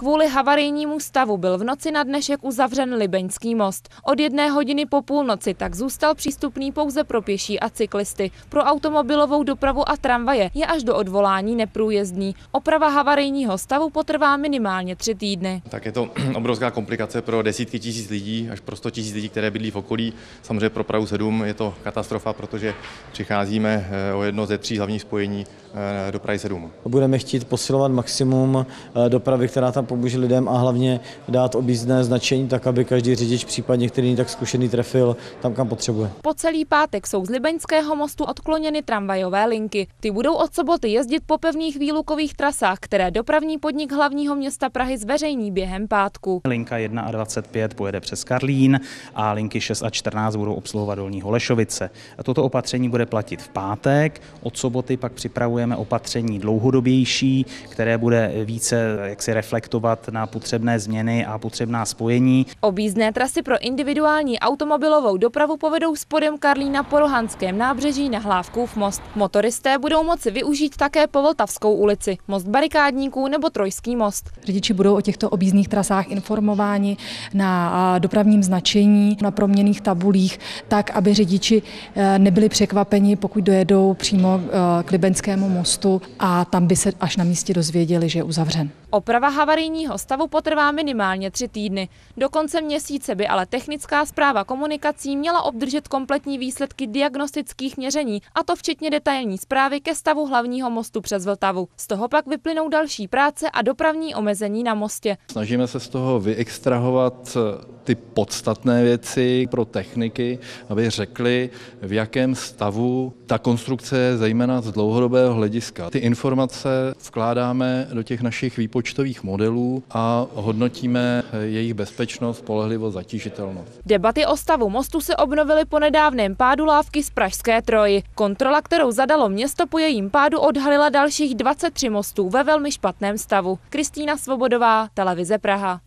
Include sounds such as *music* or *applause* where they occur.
Kvůli havarijnímu stavu byl v noci na dnešek uzavřen Libeňský most. Od jedné hodiny po půlnoci tak zůstal přístupný pouze pro pěší a cyklisty. Pro automobilovou dopravu a tramvaje je až do odvolání neprůjezdný. Oprava havarijního stavu potrvá minimálně tři týdny. Tak je to *clears throat* obrovská komplikace pro desítky tisíc lidí, až pro 100 tisíc lidí, které bydlí v okolí. Samozřejmě pro Prahu 7 je to katastrofa, protože přicházíme eh, o jedno ze tří hlavních spojení do Prahy 7. Budeme chtít posilovat maximum eh, dopravy, která tam pomůže lidem a hlavně dát objízdné značení tak, aby každý řidič, případně který není tak zkušený, trefil tam, kam potřebuje. Po celý pátek jsou z Libeňského mostu odkloněny tramvajové linky. Ty budou od soboty jezdit po pevných výlukových trasách, které dopravní podnik hlavního města Prahy zveřejní během pátku. Linka 1 a 25 pojede přes Karlín a linky 6 a 14 budou obsluhovat Dolní Holešovice. Toto opatření bude platit v pátek, od soboty pak připravujeme opatření dlouhodobější, které bude více jaksi reflektovat na potřebné změny a potřebná spojení. Objízdné trasy pro individuální automobilovou dopravu povedou spodem Karlína po Rohanském nábřeží na Hlávkův most. Motoristé budou moci využít také po Vltavskou ulici, most barikádníků nebo Trojský most. Řidiči budou o těchto objízdných trasách informováni na dopravním značení, na proměných tabulích, tak, aby řidiči e, nebyli překvapeni, pokud dojedou přímo e, k Libenskému mostu a tam by se až na místě dozvěděli, že je uzavřen. Oprava havarijního stavu potrvá minimálně tři týdny. Do konce měsíce by ale technická zpráva komunikací měla obdržet kompletní výsledky diagnostických měření, a to včetně detailní zprávy ke stavu hlavního mostu přes Vltavu. Z toho pak vyplynou další práce a dopravní omezení na mostě. Snažíme se z toho vyextrahovat ty podstatné věci pro techniky, aby řekli, v jakém stavu ta konstrukce je zejména z dlouhodobého hlediska. Ty informace vkládáme do těch našich výpočtových modelů a hodnotíme jejich bezpečnost, spolehlivost, zatížitelnost. Debaty o stavu mostu se obnovily po nedávném pádu lávky z Pražské troji. Kontrola, kterou zadalo město po jejím pádu, odhalila dalších 23 mostů ve velmi špatném stavu. Kristýna Svobodová, Televize Praha.